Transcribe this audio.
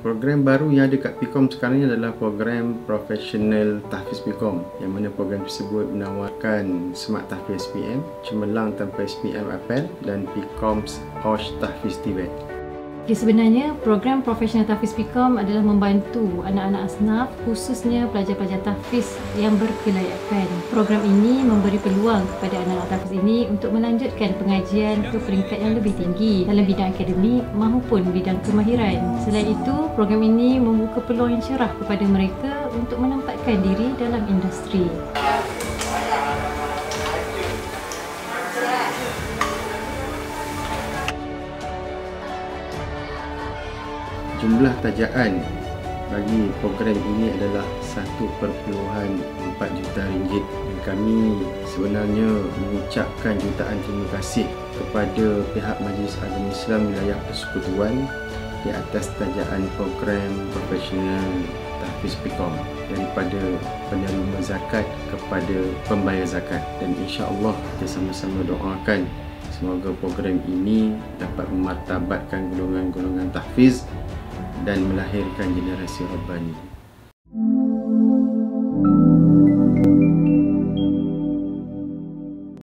program baru yang ada kat PIKOM sekarang ni adalah program Professional Tahfiz PIKOM yang mana program tersebut menawarkan Smart Tahfiz SPM, Cemerlang tanpa SPM Apel dan PIKOM's OSH Tahfiz Tibet. Okay, sebenarnya program Profesional Tahfiz PIKOM adalah membantu anak-anak asnaf khususnya pelajar-pelajar tahfiz yang berkelayakan. Program ini memberi peluang kepada anak-anak tahfiz ini untuk melanjutkan pengajian ke peringkat yang lebih tinggi dalam bidang akademik maupun bidang kemahiran. Selain itu, program ini membuka peluang yang cerah kepada mereka untuk menempatkan diri dalam industri. Jumlah tajaan bagi program ini adalah 1.4 juta ringgit. Dan kami sebenarnya mengucapkan jutaan terima kasih kepada pihak Majlis Agama Islam Wilayah Persekutuan di atas tajaan program profesional tahfiz PIKOM daripada penerima zakat kepada pembayar zakat. Dan insya-Allah kita sama-sama doakan semoga program ini dapat memartabatkan golongan-golongan tahfiz dan melahirkan generasi Rabbani.